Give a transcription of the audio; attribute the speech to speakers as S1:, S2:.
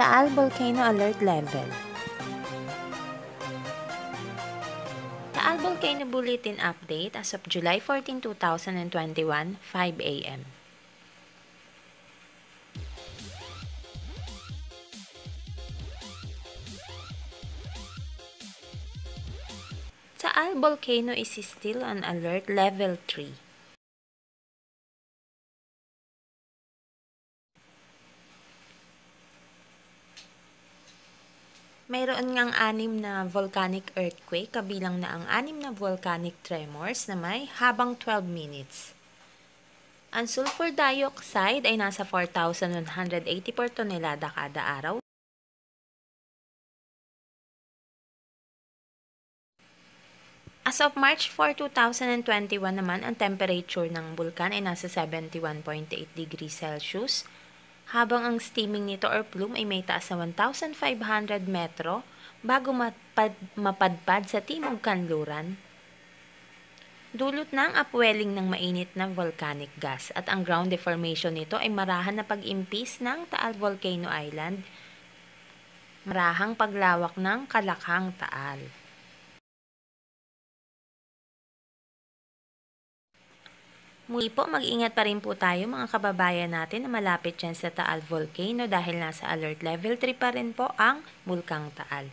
S1: Taal Volcano Alert Level Taal Volcano Bulletin Update as of July 14, 2021, 5 a.m. Taal Volcano is still on alert level 3. Mayroon ngang anim na volcanic earthquake kabilang na ang anim na volcanic tremors na may habang 12 minutes. Ang sulfur dioxide ay nasa 4,184 tonelada kada araw. As of March 4, 2021 naman, ang temperature ng bulkan ay nasa 71.8 degrees Celsius habang ang steaming nito or plume ay may taas na 1,500 metro bago mapad, mapadpad sa timog kanluran. Dulot ng upwelling ng mainit na volcanic gas at ang ground deformation nito ay marahan na pag-impis ng Taal Volcano Island, marahang paglawak ng Kalakhang Taal. Muli po, mag-ingat pa rin po tayo mga kababayan natin na malapit dyan sa Taal Volcano dahil nasa alert level 3 pa rin po ang Bulkang Taal.